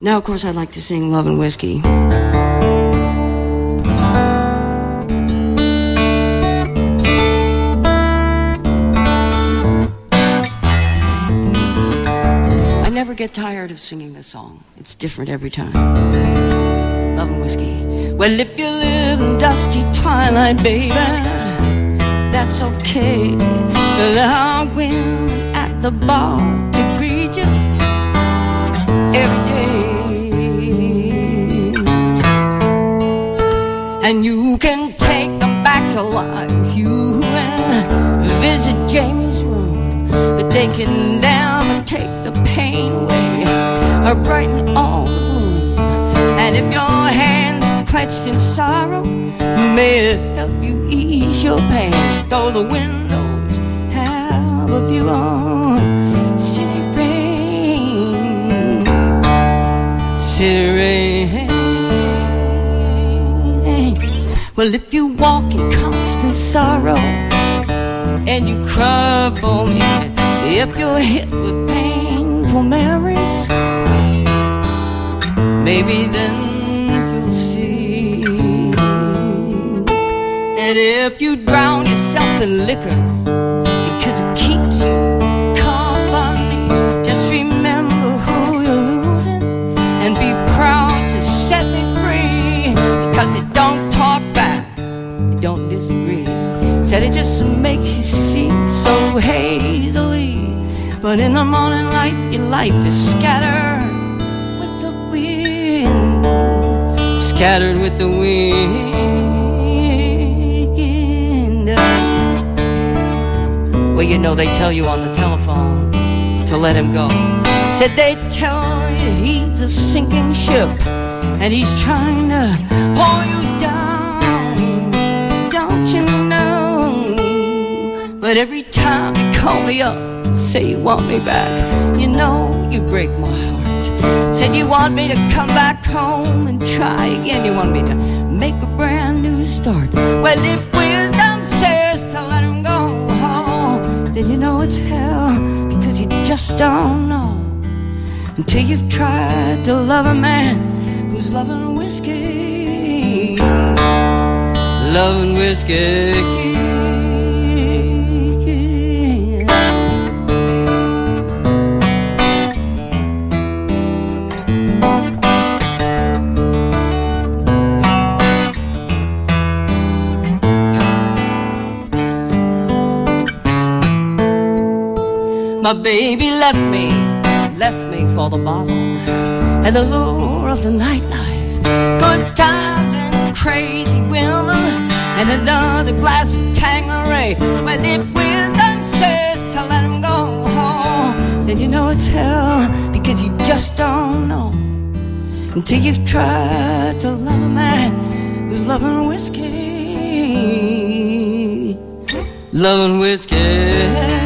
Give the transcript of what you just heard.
Now, of course, I'd like to sing Lovin' Whiskey. I never get tired of singing this song. It's different every time. Lovin' Whiskey. Well, if you live in dusty twilight, baby, that's okay. I'll win at the bar to greet And you can take them back to life. You can visit Jamie's room, but they can never take the pain away or brighten all the gloom. And if your hands are clenched in sorrow, may it help you ease your pain. Though the windows have a view on city rain, city rain. Well, if you walk in constant sorrow and you cry for me, if you're hit with painful memories, maybe then you'll see. And if you drown yourself in liquor Said it just makes you see so hazily. But in the morning light, your life is scattered with the wind, scattered with the wind. Well, you know, they tell you on the telephone to let him go. Said they tell you he's a sinking ship and he's trying to pull you down. Don't you? But every time you call me up, say you want me back, you know you break my heart. Said you want me to come back home and try again. You want me to make a brand new start. Well, if wisdom says to let him go, home, then you know it's hell because you just don't know until you've tried to love a man who's loving whiskey, loving whiskey. My baby left me, left me for the bottle and the lure of the nightlife. Good times and crazy women and another glass of Tanqueray. Well, if wisdom says to let him go home, then you know it's hell because you just don't know until you've tried to love a man who's loving whiskey, loving whiskey.